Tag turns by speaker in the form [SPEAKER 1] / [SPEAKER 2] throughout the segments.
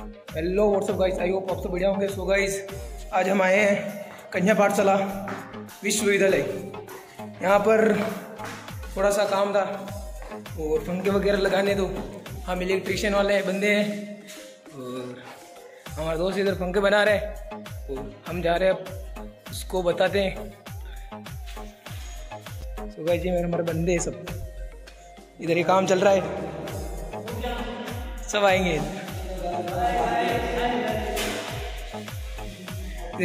[SPEAKER 1] Hello what's up guys I hope आप सब बढ़िया होंगे। सो गाइस आज हम आए हैं कन्या पाठशाला विश्वविद्यालय। यहाँ पर थोड़ा सा काम था और पंखे वगैरह लगाने दो हम इलेक्ट्रिशियन वाले बंदे हैं और हमारे दोस्त इधर पंखे बना रहे हैं और हम जा रहे हैं उसको बताते हैं। सो गाइस ये मेरे हमारे बंदे हैं सब। इधर ये काम चल रहा है। सब आएँगे। इधर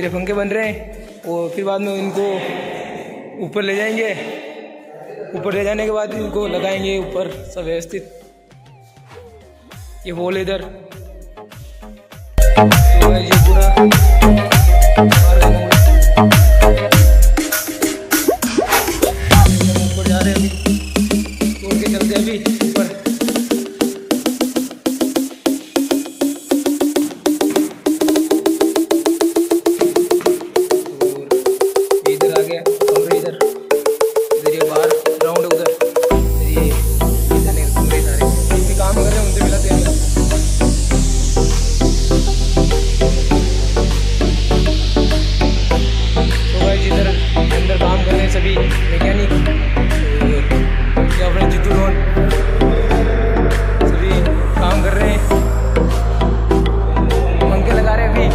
[SPEAKER 1] पंखे बन रहे हैं। और फिर बाद में इनको ऊपर ले जाएँगे। ऊपर ले जाने के बाद इनको लगाएँगे ऊपर सब व्यवस्थित। ये वॉल इधर। तो ऊपर जा रहे हैं सभी मैकेनिक और ये अपने जितू लोन सभी काम कर रहे हैं पंखे लगा रहे हैं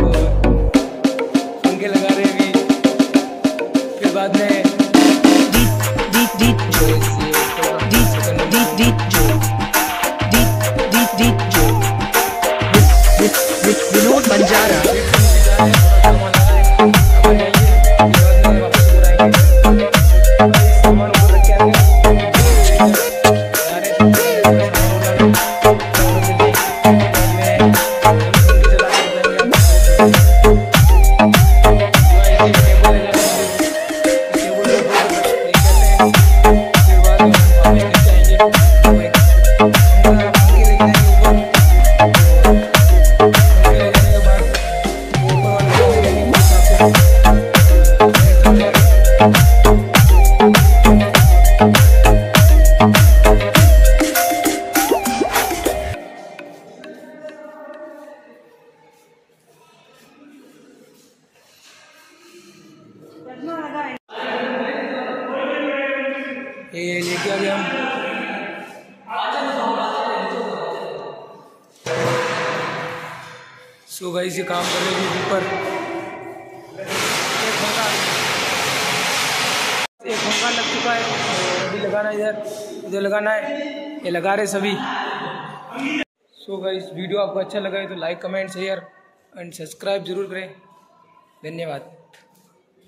[SPEAKER 1] अभी पंखे लगा रहे हैं अभी फिर बाद में
[SPEAKER 2] Deep, deep,
[SPEAKER 1] ये
[SPEAKER 2] लेके गया? हम सो गई ये काम कर रहे ऊपर। एक पंखा एक पंखा लग चुका है अभी लगाना है इधर। इधर लगाना है। ये लगा रहे सभी। सो गई वीडियो आपको अच्छा लगा है तो like comment share and subscribe ज़रूर करें। धन्यवाद।